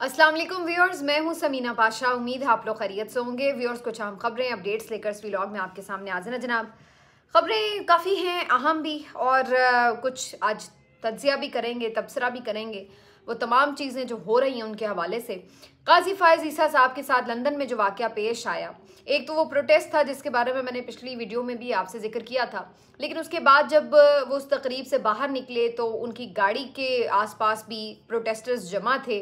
वालेकुम व्यूअर्स, मैं हूँ समीना पाशा। उम्मीद है आप लोग खैरियत से होंगे। व्यूअर्स, कुछ अहम खबरें, अपडेट्स लेकर इस व्लॉग में आपके सामने हाजिर हैं जनाब। खबरें काफ़ी हैं, अहम भी, और कुछ आज तजिया भी करेंगे, तबसरा भी करेंगे। वो तमाम चीज़ें जो हो रही हैं उनके हवाले से। काजी फायज ईसा साहब के साथ लंदन में जो वाक़ पेश आया। एक तो वो प्रोटेस्ट था, जिसके बारे में मैंने पिछली वीडियो में भी आपसे ज़िक्र किया था। लेकिन उसके बाद जब वो उस तकरीब से बाहर निकले तो उनकी गाड़ी के आसपास भी प्रोटेस्टर्स जमा थे।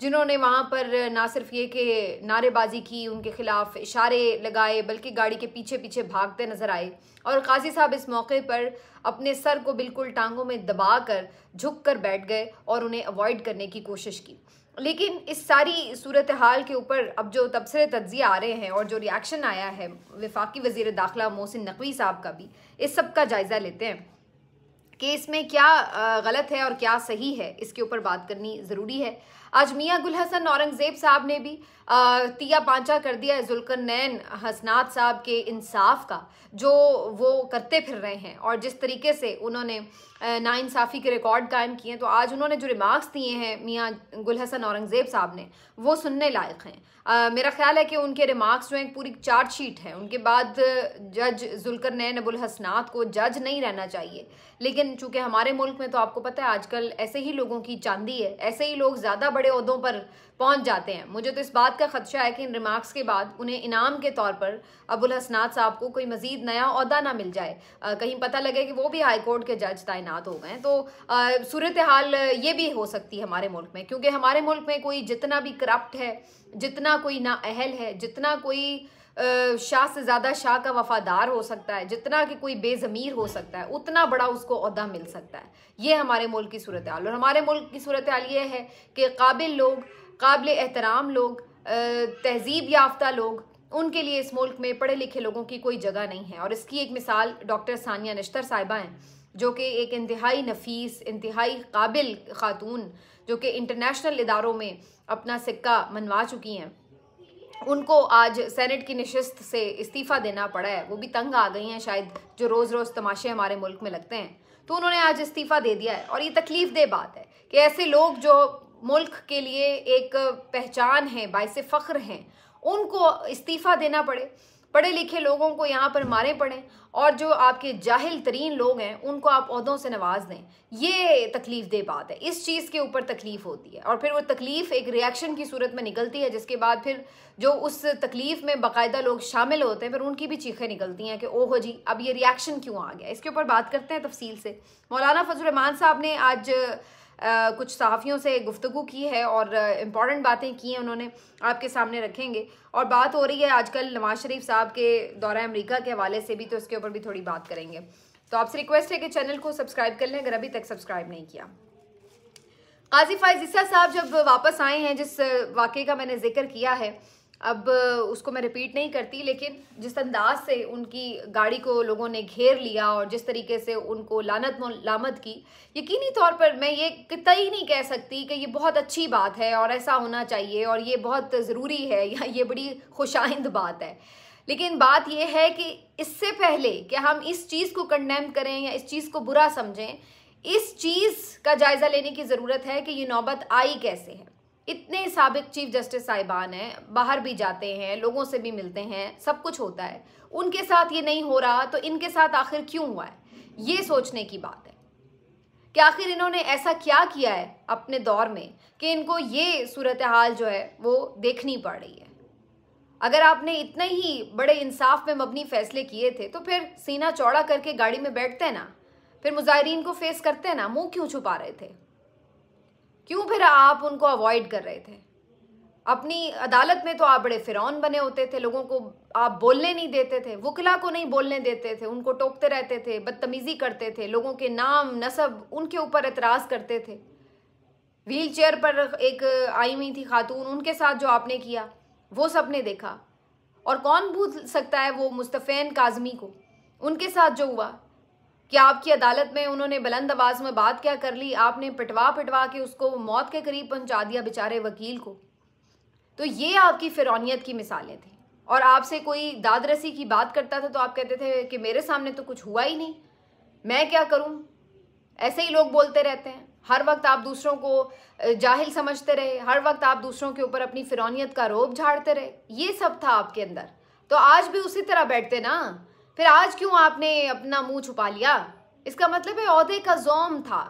जिन्होंने वहाँ पर ना सिर्फ़ ये कि नारेबाजी की, उनके खिलाफ इशारे लगाए, बल्कि गाड़ी के पीछे पीछे भागते नज़र आए। और काजी साहब इस मौके पर अपने सर को बिल्कुल टांगों में दबा कर झुक कर बैठ गए और उन्हें अवॉइड करने की कोशिश की। लेकिन इस सारी सूरत हाल के ऊपर अब जो तबसरे तजिया आ रहे हैं और जो रिएक्शन आया है, विफाकी वज़ीर दाखिला मोहसिन नकवी साहब का भी, इस सब का जायज़ा लेते हैं कि इसमें क्या गलत है और क्या सही है, इसके ऊपर बात करनी ज़रूरी है। आज मियाँ गुल हसन औरंगज़ेब साहब ने भी तिया पांचा कर दिया है जुल्कर नैन हसनात साहब के इंसाफ का, जो वो करते फिर रहे हैं। और जिस तरीके से उन्होंने नाइंसाफ़ी के रिकॉर्ड कायम किए हैं तो आज उन्होंने जो रिमार्क्स दिए हैं मियाँ गुल हसन औरंगज़ेब साहब ने, वो सुनने लायक हैं। मेरा ख्याल है कि उनके रिमार्क्स जो हैं पूरी चार्जशीट है। उनके बाद जज जुल्कर नैन अबुल हसनात को जज नहीं रहना चाहिए। लेकिन चूँकि हमारे मुल्क में तो आपको पता है, आजकल ऐसे ही लोगों की चांदी है, ऐसे ही लोग ज़्यादा बड़े अहदों पर पहुँच जाते हैं। मुझे तो इस बात का खदशा है कि इन रिमार्क्स के बाद उन्हें इनाम के तौर पर अबुल हसनात साहब को कोई मजीद नया अहदा ना मिल जाए। आ, कहीं पता लगे कि वो भी हाई कोर्ट के जज तैनात हो गए तो सूरत हाल ये भी हो सकती है हमारे मुल्क में क्योंकि हमारे मुल्क में कोई जितना भी करप्ट है जितना कोई ना अहल है जितना कोई शाह से ज़्यादा शाह का वफादार हो सकता है, जितना कि कोई बेज़मीर हो सकता है, उतना बड़ा उसको अहदा मिल सकता है। ये हमारे मुल्क की सूरत हाल और हमारे मुल्क की सूरत हाल ये है कि काबिल लोग, काबिल एहतराम लोग तहजीब याफ्ता लोग, उनके लिए इस मुल्क में पढ़े लिखे लोगों की कोई जगह नहीं है। और इसकी एक मिसाल डॉक्टर सानिया नश्तर साहिबा हैं, जो कि एक इंतहाई नफीस, इंतहाई काबिल ख़ातून, जो कि इंटरनेशनल इदारों में अपना सिक्का मनवा चुकी हैं। उनको आज सेनेट की निशस्त से इस्तीफ़ा देना पड़ा है। वो भी तंग आ गई हैं शायद, जो रोज़ रोज़ तमाशे हमारे मुल्क में लगते हैं। तो उन्होंने आज इस्तीफ़ा दे दिया है। और ये तकलीफ़ दे बात है कि ऐसे लोग जो मुल्क के लिए एक पहचान है, बायस फ़ख्र हैं, उनको इस्तीफ़ा देना पड़े। पढ़े लिखे लोगों को यहाँ पर मारे पड़े और जो आपके जाहिल तरीन लोग हैं, उनको आप अहदों से नवाज़ दें। ये तकलीफ़ दे बात है। इस चीज़ के ऊपर तकलीफ़ होती है और फिर वो तकलीफ़ एक रिएक्शन की सूरत में निकलती है, जिसके बाद फिर जो उस तकलीफ़ में बाकायदा लोग शामिल होते हैं, फिर उनकी भी चीखें निकलती हैं कि, ओहो जी, अब ये रिएक्शन क्यों आ गया? इसके ऊपर बात करते हैं तफसील से। मौलाना फजलरहमान साहब ने आज कुछ सहाफ़ियों से गुफ्तु की है और इंपॉर्टेंट बातें की हैं उन्होंने, आपके सामने रखेंगे। और बात हो रही है आजकल नवाज़ शरीफ साहब के दौरा अमरीका के हवाले से भी तो इसके ऊपर भी थोड़ी बात करेंगे। तो आपसे रिक्वेस्ट है कि चैनल को सब्सक्राइब कर लें, अगर अभी तक सब्सक्राइब नहीं किया। काजी फायजिसा साहब जब वापस आए हैं, जिस वाक़े का मैंने ज़िक्र किया है अब उसको मैं रिपीट नहीं करती, लेकिन जिस अंदाज से उनकी गाड़ी को लोगों ने घेर लिया और जिस तरीके से उनको लानत लामत की, यकीनी तौर पर मैं ये कतई नहीं कह सकती कि ये बहुत अच्छी बात है और ऐसा होना चाहिए और ये बहुत ज़रूरी है या ये बड़ी खुशाइंद बात है। लेकिन बात यह है कि इससे पहले कि हम इस चीज़ को कंडेम करें या इस चीज़ को बुरा समझें, इस चीज़ का जायज़ा लेने की ज़रूरत है कि ये नौबत आई कैसे है। इतने सबक चीफ जस्टिस साहिबान हैं, बाहर भी जाते हैं, लोगों से भी मिलते हैं, सब कुछ होता है। उनके साथ ये नहीं हो रहा तो इनके साथ आखिर क्यों हुआ है? ये सोचने की बात है। कि आखिर इन्होंने ऐसा क्या किया है अपने दौर में कि इनको ये सूरत हाल जो है, वो देखनी पड़ रही है? अगर आपने इतने ही बड़े इंसाफ में मबनी फैसले किए थे तो फिर सीना चौड़ा करके गाड़ी में बैठते ना? फिर मुजाहरीन को फेस करते ना? मुँह क्यों छुपा रहे थे? क्यों फिर आप उनको अवॉइड कर रहे थे? अपनी अदालत में तो आप बड़े फिरौन बने होते थे, लोगों को आप बोलने नहीं देते थे, वकला को नहीं बोलने देते थे, उनको टोकते रहते थे, बदतमीज़ी करते थे, लोगों के नाम, नसब उनके ऊपर एतराज़ करते थे। व्हील चेयर पर एक आई हुई थी खातून, उनके साथ जो आपने किया, वो सबने देखा। और कौन भूल सकता है वो मुस्तफ़ैन काजमी को? उनके साथ जो हुआ कि आपकी अदालत में उन्होंने बुलंद आवाज़ में बात क्या कर ली? आपने पिटवा पिटवा के उसको मौत के करीब पहुँचा दिया बेचारे वकील को। तो ये आपकी फिरौनीत की मिसालें थी। और आपसे कोई दाद रसी की बात करता था तो आप कहते थे कि मेरे सामने तो कुछ हुआ ही नहीं। मैं क्या करूँ? ऐसे ही लोग बोलते रहते हैं। हर वक्त आप दूसरों को जाहिल समझते रहे। हर वक्त आप दूसरों के ऊपर अपनी फिरौनीत का रोब झाड़ते रहे। ये सब था आपके अंदर। तो आज भी उसी तरह बैठते ना? फिर आज क्यों आपने अपना मुँह छुपा लिया? इसका मतलब है अहदे का जोम था।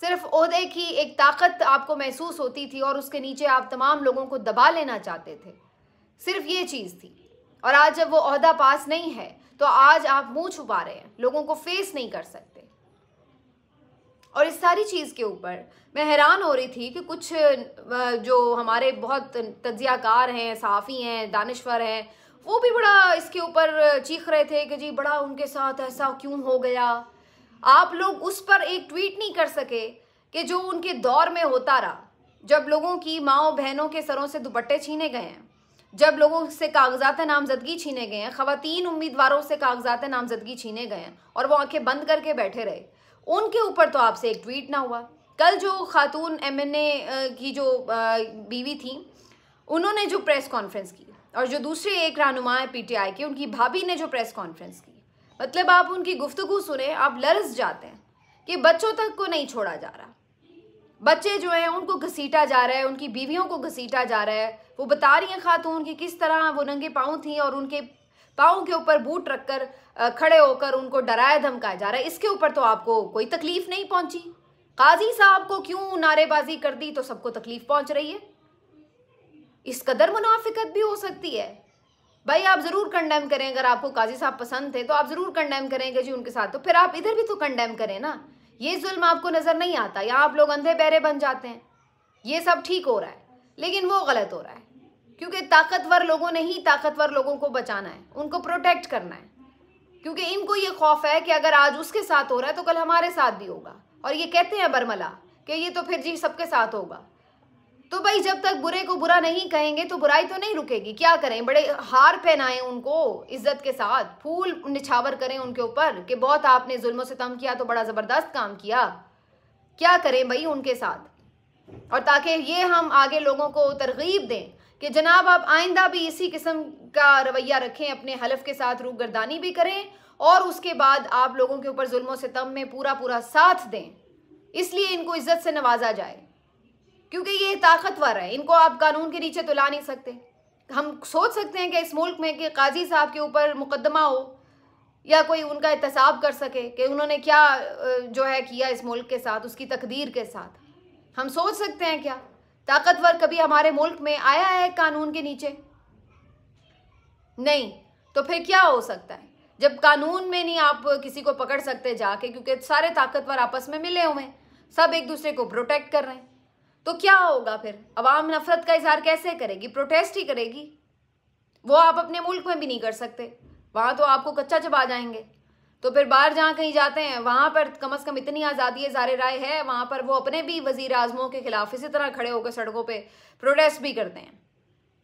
सिर्फ़ अहदे की एक ताकत आपको महसूस होती थी और उसके नीचे आप तमाम लोगों को दबा लेना चाहते थे। सिर्फ़ ये चीज़ थी। और आज जब वो अहदा पास नहीं है तो आज आप मुँह छुपा रहे हैं। लोगों को फेस नहीं कर सकते। और इस सारी चीज़ के ऊपर मैं हैरान हो रही थी कि कुछ जो हमारे बहुत तजियाकार हैं, सहाफ़ी हैं, दानश्वर हैं वो भी बड़ा इसके ऊपर चीख रहे थे कि जी बड़ा उनके साथ ऐसा क्यों हो गया? आप लोग उस पर एक ट्वीट नहीं कर सके कि जो उनके दौर में होता रहा, जब लोगों की माओ बहनों के सरों से दुपट्टे छीने गए हैं, जब लोगों से कागजात नामजदगी छीने गए हैं खातन उम्मीदवारों से कागजात नामजदगी छीने गए हैं और वो आँखें बंद करके बैठे रहे। उनके ऊपर तो आपसे एक ट्वीट ना हुआ। कल जो खातून एम एन ए की जो बीवी थी, उन्होंने जो प्रेस कॉन्फ्रेंस की और जो दूसरे एक रहनुमा है पीटीआई के, उनकी भाभी ने जो प्रेस कॉन्फ्रेंस की। मतलब आप उनकी गुफ्तगु सुने, आप लरस जाते हैं कि बच्चों तक को नहीं छोड़ा जा रहा। बच्चे जो हैं, उनको घसीटा जा रहा है, उनकी बीवियों को घसीटा जा रहा है। वो बता रही हैं खातून की किस तरह वो नंगे पाँव थी और उनके पाँव के ऊपर बूट रखकर खड़े होकर उनको डराया, धमकाया जा रहा है। इसके ऊपर तो आपको कोई तकलीफ़ नहीं पहुँची। काजी साहब को क्यों नारेबाजी कर दी तो सबको तकलीफ़ पहुँच रही है। इस कदर मुनाफिकत भी हो सकती है। भाई, आप ज़रूर कंडेम करें, अगर आपको काजी साहब पसंद थे तो आप ज़रूर कंडेम करेंगे जी उनके साथ। तो फिर आप इधर भी तो कंडेम करें ना। ये जुल्म आपको नज़र नहीं आता, या आप लोग अंधे बहरे बन जाते हैं। ये सब ठीक हो रहा है, लेकिन वो गलत हो रहा है। क्योंकि ताकतवर लोगों ने ही ताकतवर लोगों को बचाना है, उनको प्रोटेक्ट करना है। क्योंकि इनको ये खौफ है कि अगर आज उसके साथ हो रहा है तो कल हमारे साथ भी होगा। और ये कहते हैं बरमला, कि ये तो फिर जी सबके साथ होगा। तो भाई जब तक बुरे को बुरा नहीं कहेंगे तो बुराई तो नहीं रुकेगी। क्या करें? बड़े हार पहनाएँ उनको इज़्ज़त के साथ। फूल निछावर करें उनके ऊपर कि बहुत आपने जुल्म से तम किया तो बड़ा ज़बरदस्त काम किया। क्या करें भाई उनके साथ? और ताकि ये हम आगे लोगों को तरगीब दें कि जनाब आप आइंदा भी इसी किस्म का रवैया रखें, अपने हलफ के साथ रूह गर्दानी भी करें और उसके बाद आप लोगों के ऊपर जुल्म सितम में पूरा पूरा साथ दें। इसलिए इनको इज़्ज़त से नवाजा जाए। क्योंकि ये ताकतवर है, इनको आप कानून के नीचे तो ला नहीं सकते। हम सोच सकते हैं कि इस मुल्क में कि काजी साहब के ऊपर मुकदमा हो, या कोई उनका एहतसाब कर सके कि उन्होंने क्या जो है किया इस मुल्क के साथ, उसकी तकदीर के साथ। हम सोच सकते हैं क्या? ताकतवर कभी हमारे मुल्क में आया है कानून के नीचे? नहीं तो फिर क्या हो सकता है? जब कानून में नहीं आप किसी को पकड़ सकते जाके, क्योंकि सारे ताकतवर आपस में मिले हुए हैं, सब एक दूसरे को प्रोटेक्ट कर रहे हैं। तो क्या होगा फिर? अवाम नफरत का इजहार कैसे करेगी? प्रोटेस्ट ही करेगी। वो आप अपने मुल्क में भी नहीं कर सकते। वहाँ तो आपको कच्चा चबा जाएँगे। तो फिर बाहर जहाँ कहीं जाते हैं, वहाँ पर कम अज़ कम इतनी आज़ादी ज़ार राय है, वहाँ पर वो अपने भी वज़ीर आजमों के खिलाफ इसी तरह खड़े होकर सड़कों पर प्रोटेस्ट भी करते हैं।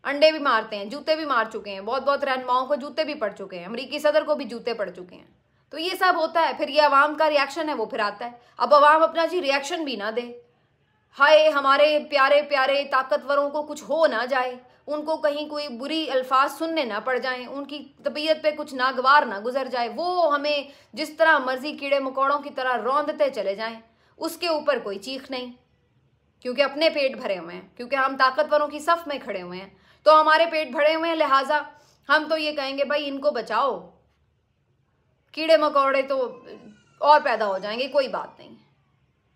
अंडे भी मारते हैं, जूते भी मार चुके हैं बहुत बहुत रहनुमाओं को जूते भी पड़ चुके हैं, अमरीकी सदर को भी जूते पड़ चुके हैं। तो ये सब होता है, फिर ये अवाम का रिएक्शन है, वो फिर आता है। अब अवाम अपना जी रिएक्शन भी ना दे। हाय, हमारे प्यारे प्यारे ताकतवरों को कुछ हो ना जाए, उनको कहीं कोई बुरी अल्फाज सुनने ना पड़ जाएँ, उनकी तबीयत पे कुछ नागवार ना गुजर जाए, वो हमें जिस तरह मर्ज़ी कीड़े मकोड़ों की तरह रौंदते चले जाएँ, उसके ऊपर कोई चीख नहीं। क्योंकि अपने पेट भरे हुए हैं, क्योंकि हम ताकतवरों की सफ में खड़े हुए हैं तो हमारे पेट भरे हुए हैं, लिहाजा हम तो ये कहेंगे, भाई, इनको बचाओ। कीड़े मकोड़े तो और पैदा हो जाएँगे, कोई बात नहीं।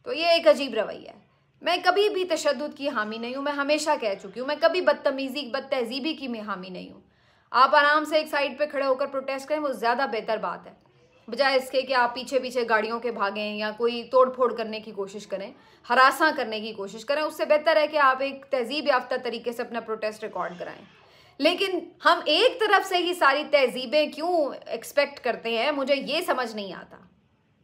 तो ये एक अजीब रवैया है। मैं कभी भी तशद की हामी नहीं हूँ, मैं हमेशा कह चुकी हूँ, मैं कभी बदतमीज़ी बद तहजीबी की मैं हामी नहीं हूँ। आप आराम से एक साइड पे खड़े होकर प्रोटेस्ट करें, वो ज़्यादा बेहतर बात है। बजाय इसके कि आप पीछे पीछे गाड़ियों के भागें या कोई तोड़ फोड़ करने की कोशिश करें, हरासा करने की कोशिश करें, उससे बेहतर है कि आप एक तहजीब याफ्ता तरीके से अपना प्रोटेस्ट रिकॉर्ड कराएँ। लेकिन हम एक तरफ़ से ही सारी तहजीबें क्यों एक्सपेक्ट करते हैं, मुझे ये समझ नहीं आता।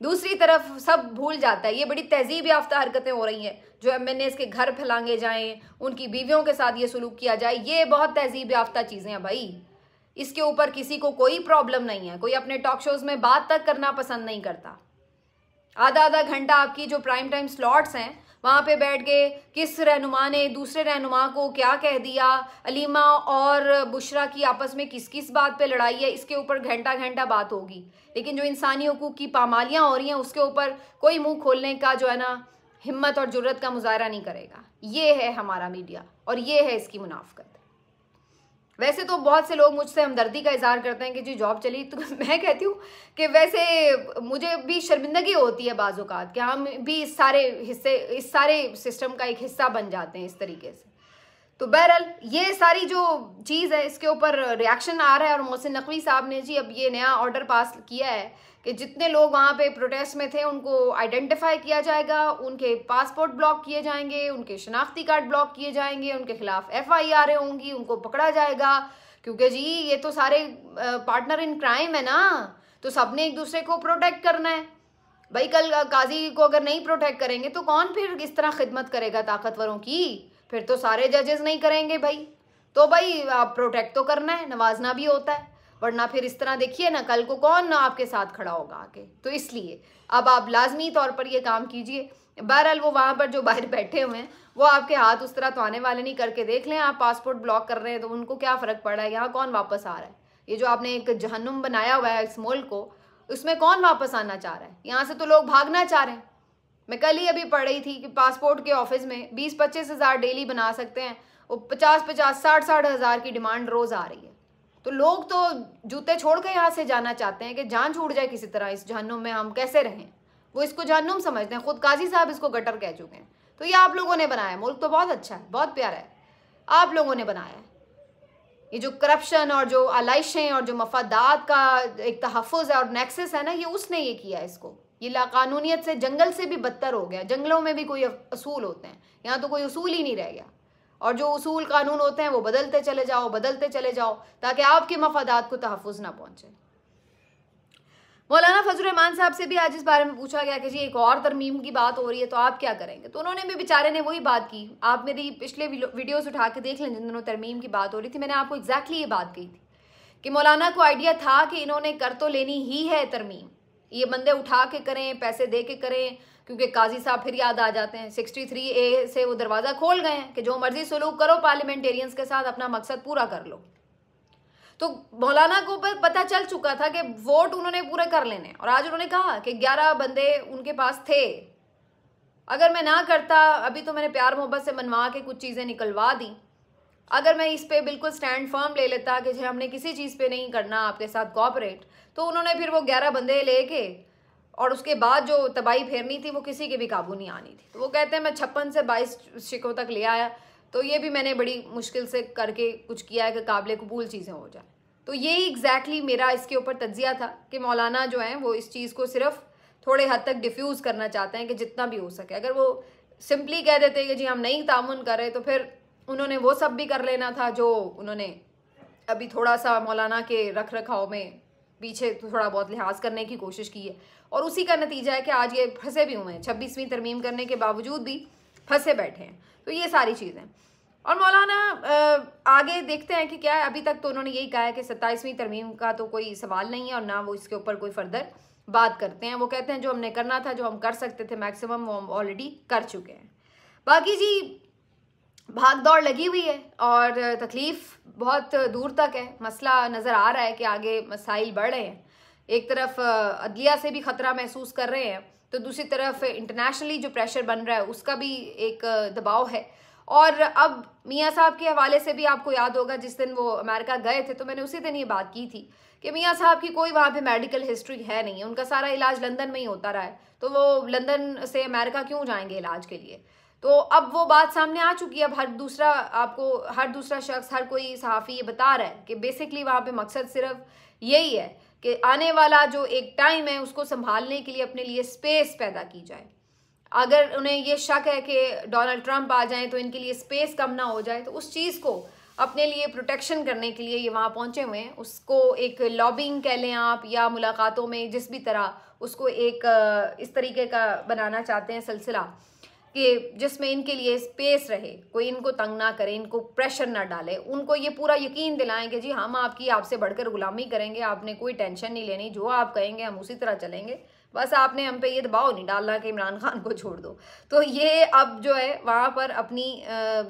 दूसरी तरफ़ सब भूल जाता है। ये बड़ी तहजीब याफ्ता हरकतें हो रही हैं। जो एम एन एस के घर फैलांगे जाएँ, उनकी बीवियों के साथ ये सलूक किया जाए, ये बहुत तहजीब याफ्ता चीज़ें हैं भाई। इसके ऊपर किसी को कोई प्रॉब्लम नहीं है। कोई अपने टॉक शोज़ में बात तक करना पसंद नहीं करता। आधा आधा घंटा आपकी जो प्राइम टाइम स्लॉट्स हैं, वहाँ पे बैठ गए, किस रहनुमा ने दूसरे रहनुमा को क्या कह दिया, अलीमा और बुशरा की आपस में किस किस बात पे लड़ाई है, इसके ऊपर घंटा घंटा बात होगी। लेकिन जो इंसानी हकूक की पामालियाँ हो रही हैं, उसके ऊपर कोई मुँह खोलने का जो है ना, हिम्मत और ज़रूरत का मुजाहरा नहीं करेगा। ये है हमारा मीडिया और ये है इसकी मुनाफ्त वैसे तो बहुत से लोग मुझसे हमदर्दी का इजहार करते हैं कि जी जॉब चली तो मैं कहती हूँ कि वैसे मुझे भी शर्मिंदगी होती है बाज़ात कि हम भी इस सारे हिस्से, इस सारे सिस्टम का एक हिस्सा बन जाते हैं इस तरीके से। तो बहरहाल, ये सारी जो चीज़ है, इसके ऊपर रिएक्शन आ रहा है और मोहसिन नकवी साहब ने जी अब ये नया ऑर्डर पास किया है कि जितने लोग वहाँ पे प्रोटेस्ट में थे, उनको आइडेंटिफाई किया जाएगा, उनके पासपोर्ट ब्लॉक किए जाएँगे, उनके शनाख्ती कार्ड ब्लॉक किए जाएँगे, उनके खिलाफ एफ़ आई आर होंगी, उनको पकड़ा जाएगा। क्योंकि जी, ये तो सारे पार्टनर इन क्राइम है ना तो सबने एक दूसरे को प्रोटेक्ट करना है। भाई, कल काजी को अगर नहीं प्रोटेक्ट करेंगे तो कौन फिर इस तरह खिदमत करेगा ताकतवरों की? फिर तो सारे जजेस नहीं करेंगे भाई। तो भाई, आप प्रोटेक्ट तो करना है, नवाजना भी होता है। वरना फिर इस तरह देखिए ना, कल को कौन ना आपके साथ खड़ा होगा आके। तो इसलिए, अब आप लाजमी तौर पर ये काम कीजिए। बहरहाल वो वहाँ पर जो बाहर बैठे हुए हैं, वो आपके हाथ उस तरह तो आने वाले नहीं। करके देख लें, आप पासपोर्ट ब्लॉक कर रहे हैं तो उनको क्या फ़र्क पड़ रहा है? यहाँ कौन वापस आ रहा है? ये जो आपने एक जहन्नुम बनाया हुआ है इस मुल्क को, उसमें कौन वापस आना चाह रहा है? यहाँ से तो लोग भागना चाह रहे हैं। मैं कल ही अभी पढ़ रही थी कि पासपोर्ट के ऑफ़िस में बीस पच्चीस हज़ार डेली बना सकते हैं वो पचास पचास साठ साठ हज़ार की डिमांड रोज़ आ रही है। तो लोग तो जूते छोड़ के यहाँ से जाना चाहते हैं कि जान छूट जाए किसी तरह इस जहनुम में हम कैसे रहें। वो इसको जहनुम समझते हैं। खुद काजी साहब इसको गटर कह चुके हैं। तो ये आप लोगों ने बनाया मुल्क तो बहुत अच्छा है, बहुत प्यारा है। आप लोगों ने बनाया है। ये जो करप्शन और जो आलाइशें और जो मफादात का एक तहफ़ है और नेक्सेस है ना, ये उसने ये किया है इसको। ये लाकानूनीत से जंगल से भी बदतर हो गया, जंगलों में भी कोई असूल होते हैं, यहाँ तो कोई असूल ही नहीं रह गया। और जो उसूल कानून होते हैं वो बदलते चले जाओ, बदलते चले जाओ, ताकि आपके मफादात को तहफ़ ना पहुँचे। मौलाना फजलरहमान साहब से भी आज इस बारे में पूछा गया कि जी, एक और तरमीम की बात हो रही है तो आप क्या करेंगे? तो उन्होंने भी बेचारे ने वही बात की। आप मेरी पिछले वीडियोस उठा के देख लें जिन दिनों तरमीम की बात हो रही थी, मैंने आपको एग्जैक्टली ये बात कही थी कि मौलाना को आइडिया था कि इन्होंने कर तो लेनी ही है तरमीम। ये बंदे उठा के करें, पैसे दे के करें, क्योंकि काजी साहब फिर याद आ जाते हैं। सिक्सटी थ्री ए से वो दरवाज़ा खोल गए हैं कि जो मर्ज़ी सलूक करो पार्लियामेंटेरियंस के साथ अपना मकसद पूरा कर लो। तो मौलाना को पता चल चुका था कि वोट उन्होंने पूरे कर लेने और आज उन्होंने कहा कि ग्यारह बंदे उनके पास थे। अगर मैं ना करता, अभी तो मैंने प्यार मोहब्बत से मनवा के कुछ चीज़ें निकलवा दी। अगर मैं इस पर बिल्कुल स्टैंड फर्म ले लेता कि हमने किसी चीज़ पे नहीं करना, आपके साथ कॉपरेट तो उन्होंने फिर वो ग्यारह बंदे लेके और उसके बाद जो तबाही फेरनी थी, वो किसी के भी काबू नहीं आनी थी। तो वो कहते हैं, मैं छप्पन से बाईस शिकों तक ले आया। तो ये भी मैंने बड़ी मुश्किल से करके कुछ किया है कि काबिल कबूल चीज़ें हो जाए। तो यही एग्जैक्टली exactly मेरा इसके ऊपर तजिया था कि मौलाना जो है, वो इस चीज़ को सिर्फ़ थोड़े हद तक डिफ्यूज़ करना चाहते हैं कि जितना भी हो सके। अगर वो सिंपली कह देते कि जी हम नहीं तामुन कर रहे तो फिर उन्होंने वो सब भी कर लेना था जो उन्होंने अभी थोड़ा सा मौलाना के रख रखाव में पीछे थोड़ा बहुत लिहाज करने की कोशिश की है। और उसी का नतीजा है कि आज ये फंसे भी हुए हैं। छब्बीसवीं तरमीम करने के बावजूद भी फंसे बैठे हैं। तो ये सारी चीज़ें। और मौलाना आगे देखते हैं कि क्या है। अभी तक तो उन्होंने यही कहा है कि सत्ताईसवीं तरमीम का तो कोई सवाल नहीं है और ना वो इसके ऊपर कोई फर्दर बात करते हैं। वो कहते हैं, जो हमने करना था, जो हम कर सकते थे मैक्सिमम, वो हम ऑलरेडी कर चुके हैं। बाकी जी भाग दौड़ लगी हुई है और तकलीफ़ बहुत दूर तक है। मसला नज़र आ रहा है कि आगे मसाइल बढ़ रहे हैं। एक तरफ़ अदलिया से भी ख़तरा महसूस कर रहे हैं तो दूसरी तरफ़ इंटरनेशनली जो प्रेशर बन रहा है, उसका भी एक दबाव है। और अब मियाँ साहब के हवाले से भी आपको याद होगा, जिस दिन वो अमेरिका गए थे तो मैंने उसी दिन ये बात की थी कि मियाँ साहब की कोई वहाँ पे मेडिकल हिस्ट्री है नहीं, उनका सारा इलाज लंदन में ही होता रहा है। तो वो लंदन से अमेरिका क्यों जाएँगे इलाज के लिए? तो अब वो बात सामने आ चुकी है। अब हर दूसरा आपको, हर दूसरा शख्स, हर कोई सहाफ़ी ये बता रहा है कि बेसिकली वहाँ पे मकसद सिर्फ़ यही है कि आने वाला जो एक टाइम है, उसको संभालने के लिए अपने लिए स्पेस पैदा की जाए। अगर उन्हें ये शक है कि डोनाल्ड ट्रंप आ जाएँ तो इनके लिए स्पेस कम ना हो जाए तो उस चीज़ को अपने लिए प्रोटेक्शन करने के लिए ये वहाँ पहुँचे हुए हैं। उसको एक लॉबिंग कह लें आप, या मुलाकातों में जिस भी तरह उसको एक, इस तरीके का बनाना चाहते हैं सिलसिला। कि जिसमें इनके लिए स्पेस रहे, कोई इनको तंग ना करे, इनको प्रेशर ना डाले, उनको ये पूरा यकीन दिलाएँ कि जी हम आपकी आपसे बढ़कर गुलामी करेंगे, आपने कोई टेंशन नहीं लेनी, जो आप कहेंगे हम उसी तरह चलेंगे। बस आपने हम पे ये दबाव नहीं डालना कि इमरान खान को छोड़ दो। तो ये अब जो है, वहाँ पर अपनी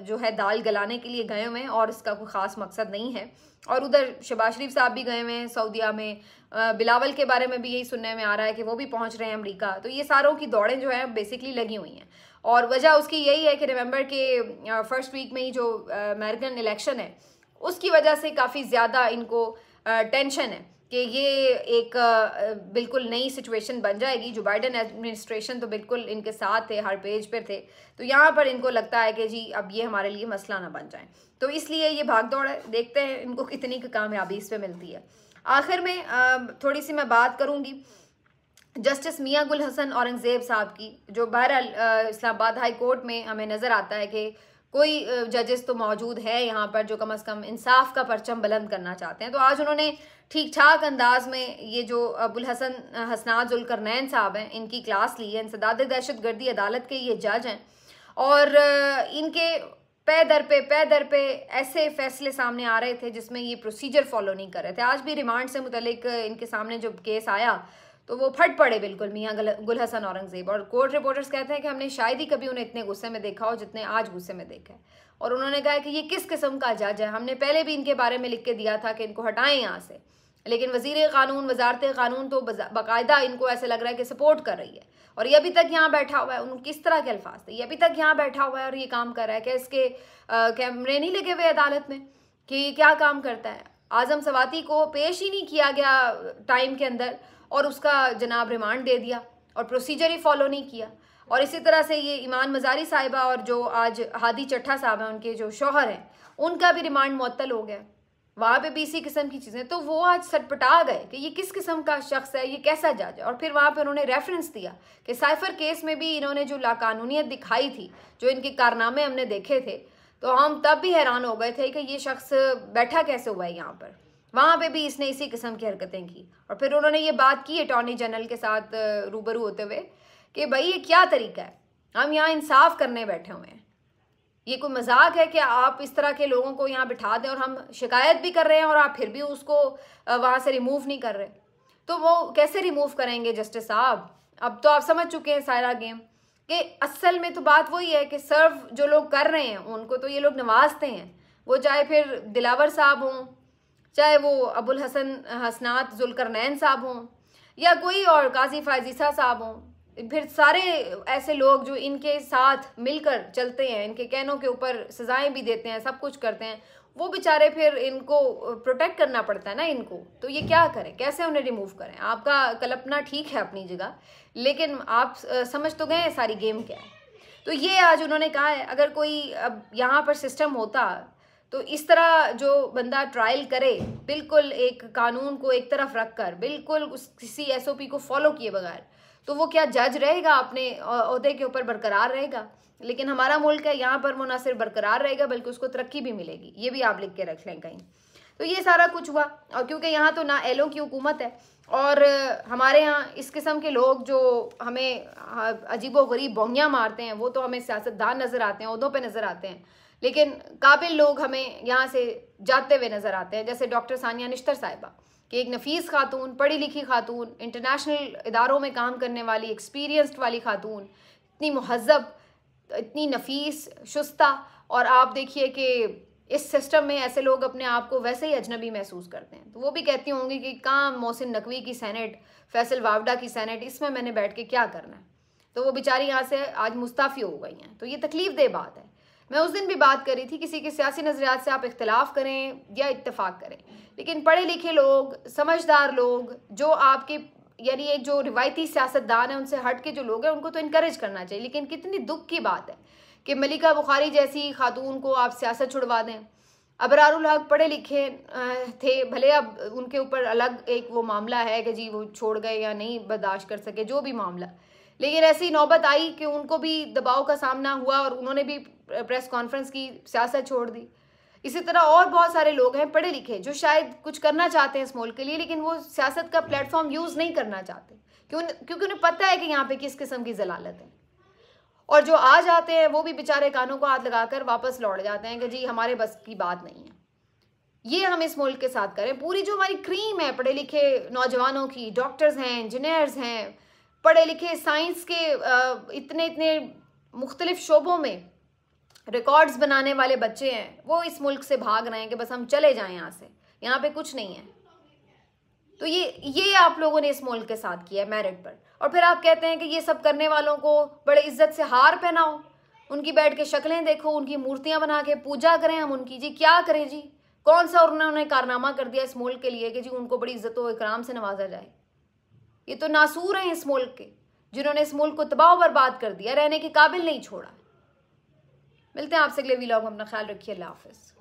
जो है दाल गलाने के लिए गए हुए हैं और इसका कोई ख़ास मकसद नहीं है। और उधर शबाज शरीफ साहब भी गए हुए हैं सऊदिया में बिलावल के बारे में भी यही सुनने में आ रहा है कि वो भी पहुँच रहे हैं अमरीका। तो ये सारों की दौड़ें जो हैं बेसिकली लगी हुई हैं। और वजह उसकी यही है कि नवंबर के फ़र्स्ट वीक में ही जो अमेरिकन इलेक्शन है, उसकी वजह से काफ़ी ज़्यादा इनको टेंशन है कि ये एक बिल्कुल नई सिचुएशन बन जाएगी। जो बाइडन एडमिनिस्ट्रेशन तो बिल्कुल इनके साथ थे, हर पेज पर थे। तो यहाँ पर इनको लगता है कि जी, अब ये हमारे लिए मसला ना बन जाए। तो इसलिए ये भाग दौड़ है, देखते हैं इनको कितनी कामयाबी इस पर मिलती है। आखिर में थोड़ी सी मैं बात करूँगी जस्टिस मियाँ गुल हसन औरंगज़ेब साहब की, जो बहरहाल इस्लामाबाद हाई कोर्ट में हमें नज़र आता है कि कोई जजेस तो मौजूद है यहाँ पर जो कम अज़ कम इंसाफ का परचम बुलंद करना चाहते हैं। तो आज उन्होंने ठीक ठाक अंदाज में ये जो अबुल हसन हसनात नैन साहब हैं, इनकी क्लास ली है इंसदाद दहशत गर्दी अदालत के ये जज हैं और इनके पे दर पे पे दर पे ऐसे फैसले सामने आ रहे थे जिसमें ये प्रोसीजर फॉलो नहीं कर रहे थे। आज भी रिमांड से मुतलिक इनके सामने जो केस आया तो वो फट पड़े बिल्कुल, मियाँ गुल हसन औरंगज़ेब। और कोर्ट रिपोर्टर्स कहते हैं कि हमने शायद ही कभी उन्हें इतने गुस्से में देखा हो जितने आज गुस्से में देखा है। और उन्होंने कहा कि ये किस किस्म का जज है? हमने पहले भी इनके बारे में लिख के दिया था कि इनको हटाएँ यहाँ से। लेकिन वज़ीर कानून, वजारत कानून तो बाकायदा इनको ऐसे लग रहा है कि सपोर्ट कर रही है। और ये अभी तक यहाँ बैठा हुआ है, उन किस तरह के अल्फाज थे? ये अभी तक यहाँ बैठा हुआ है और ये काम कर रहा है क्या इसके कैमरे नहीं लगे हुए अदालत में कि क्या काम करता है? आज़म सवाती को पेश ही नहीं किया गया टाइम के अंदर। और उसका जनाब रिमांड दे दिया और प्रोसीजर ही फॉलो नहीं किया। और इसी तरह से ये ईमान मजारी साहिबा और जो आज हादी चट्ठा साहब हैं, उनके जो शोहर हैं, उनका भी रिमांड मअतल हो गया। वहाँ पे भी इसी किस्म की चीज़ें तो वो आज सटपटा गए कि ये किस किस्म का शख्स है, ये कैसा जज है? और फिर वहाँ पे उन्होंने रेफरेंस दिया कि साइफर केस में भी इन्होंने जो लाकानूनीत दिखाई थी, जो इनके कारनामे हमने देखे थे तो हम तब भी हैरान हो गए थे कि ये शख्स बैठा कैसे हुआ है यहाँ पर? वहाँ पे भी इसने इसी किस्म की हरकतें की। और फिर उन्होंने ये बात की अटॉर्नी जनरल के साथ रूबरू होते हुए कि भाई ये क्या तरीका है? हम यहाँ इंसाफ करने बैठे हुए हैं। ये कोई मज़ाक है कि आप इस तरह के लोगों को यहाँ बिठा दें और हम शिकायत भी कर रहे हैं और आप फिर भी उसको वहाँ से रिमूव नहीं कर रहे। तो वो कैसे रिमूव करेंगे जस्टिस साहब? अब तो आप समझ चुके हैं सारा गेम कि असल में तो बात वही है कि सर्व जो लोग कर रहे हैं, उनको तो ये लोग नवाजते हैं। वो चाहे फिर दिलावर साहब हों चाहे वो अबुल हसन, हसनात, जुलकरनैन साहब हों, या कोई और, काजी फायजीसा साहब हों, फिर सारे ऐसे लोग जो इनके साथ मिलकर चलते हैं, इनके कहनों के ऊपर सजाएँ भी देते हैं, सब कुछ करते हैं, वो बेचारे फिर इनको प्रोटेक्ट करना पड़ता है ना इनको? तो ये क्या करें? कैसे उन्हें रिमूव करें? आपका कल्पना ठीक है अपनी जगह, लेकिन आप समझ तो गए सारी गेम क्या है। तो ये आज उन्होंने कहा है, अगर कोई अब यहाँ पर सिस्टम होता तो इस तरह जो बंदा ट्रायल करे, बिल्कुल एक कानून को एक तरफ़ रख कर बिल्कुल उस किसी एसओपी को फॉलो किए बगैर तो वो क्या जज रहेगा अपने अहदे के ऊपर बरकरार रहेगा? लेकिन हमारा मुल्क है, यहाँ पर वो ना सिर्फ़ बरकरार रहेगा, बल्कि उसको तरक्की भी मिलेगी। ये भी आप लिख के रख लें कहीं। तो ये सारा कुछ हुआ, और क्योंकि यहाँ तो ना एलो की हुकूमत है, और हमारे यहाँ इस किस्म के लोग जो हमें अजीब गरीब बोंगियाँ मारते हैं, वो तो हमें सियासतदान नज़र आते हैं उहदों पर नज़र आते हैं। लेकिन काबिल लोग हमें यहाँ से जाते हुए नज़र आते हैं, जैसे डॉक्टर सानिया निश्तर साहिबा, कि एक नफीस खातून, पढ़ी लिखी खातून इंटरनेशनल इदारों में काम करने वाली एक्सपीरियंस्ड वाली खातून, इतनी महजब इतनी नफीस, शुस्ता, और आप देखिए कि इस सिस्टम में ऐसे लोग अपने आप को वैसे ही अजनबी महसूस करते हैं। तो वो भी कहती होंगी कि कहाँ मोहसिन नकवी की सैनेट, फैसल वावडा की सैनेट, इसमें मैंने बैठ के क्या करना है? तो वो बेचारी यहाँ से आज मुस्ताफ़ी हो गई हैं। तो ये तकलीफ़ दे बात है। मैं उस दिन भी बात करी थी, किसी के सियासी नज़रियात से आप इख्तलाफ करें या इतफाक़ करें। लेकिन पढ़े लिखे लोग, समझदार लोग, जो आपके, यानी एक जो रिवायती सियासतदान है, उनसे हट के जो लोग हैं, उनको तो इनक्रेज करना चाहिए। लेकिन कितनी दुख की बात है कि मलिका बुखारी जैसी खातून को आप सियासत छुड़वा दें। अबरारुल हक पढ़े लिखे थे, भले अब उनके ऊपर अलग एक वो मामला है कि जी वो छोड़ गए या नहीं बर्दाश्त कर सके, जो भी मामला। लेकिन ऐसी नौबत आई कि उनको भी दबाव का सामना हुआ और उन्होंने भी प्रेस कॉन्फ्रेंस की सियासत छोड़ दी। इसी तरह और बहुत सारे लोग हैं पढ़े लिखे जो शायद कुछ करना चाहते हैं इस मुल्क के लिए, लेकिन वो सियासत का प्लेटफॉर्म यूज़ नहीं करना चाहते। क्यों क्योंकि उन्हें पता है कि यहाँ पे किस किस्म की जलालत है। और जो आ जाते हैं, वो भी बेचारे कानों को हाथ लगाकर वापस लौट जाते हैं कि जी, हमारे बस की बात नहीं है। ये हम इस मुल्क के साथ करें। पूरी जो हमारी क्रीम है, पढ़े लिखे नौजवानों की डॉक्टर्स हैं इंजीनियर्स हैं, पढ़े लिखे साइंस के इतने इतने मुख्तलिफ़ शोबों में रिकॉर्ड्स बनाने वाले बच्चे हैं, वो इस मुल्क से भाग रहे हैं कि बस हम चले जाएँ यहाँ से। यहाँ पे कुछ नहीं है। तो ये ये आप लोगों ने इस मुल्क के साथ किया है मेरिट पर। और फिर आप कहते हैं कि ये सब करने वालों को बड़े इज़्ज़त से हार पहनाओ। उनकी बैठ के शक्लें देखो, उनकी मूर्तियाँ बना के पूजा करें हम उनकी। जी, क्या करें जी? कौन सा उन्होंने कारनामा कर दिया इस मुल्क के लिए कि जी उनको बड़ी इज़्ज़त व इकराम से नवाजा जाए? ये तो नासूर हैं इस मुल्क के, जिन्होंने इस मुल्क को तबाह बर्बाद कर दिया, रहने के काबिल नहीं छोड़ा। मिलते हैं आपसे अगले वीलॉग में। अपना ख्याल रखिए। अल्लाह हाफिज़।